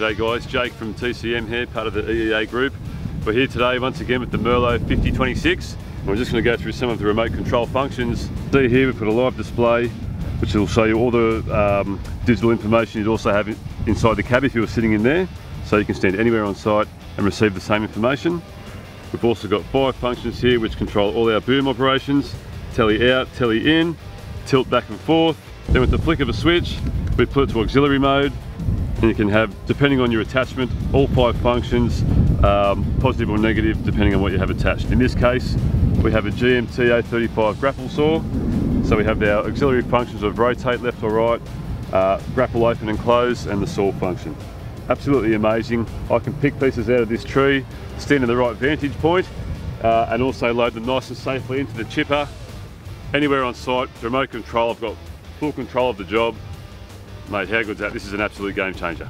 G'day guys, Jake from TCM here, part of the EEA group. We're here today once again with the Merlo 5026. We're just going to go through some of the remote control functions. See here we've got a live display which will show you all the um, digital information you'd also have inside the cab if you were sitting in there. So you can stand anywhere on site and receive the same information. We've also got five functions here which control all our boom operations. Telly out, telly in, tilt back and forth. Then with the flick of a switch, we put it to auxiliary mode and you can have, depending on your attachment, all five functions, um, positive or negative, depending on what you have attached. In this case, we have a GMT A35 grapple saw. So we have our auxiliary functions of rotate left or right, uh, grapple open and close, and the saw function. Absolutely amazing. I can pick pieces out of this tree, stand in the right vantage point, uh, and also load them nice and safely into the chipper. Anywhere on site, remote control, I've got full control of the job, Mate, how good's that? This is an absolute game changer.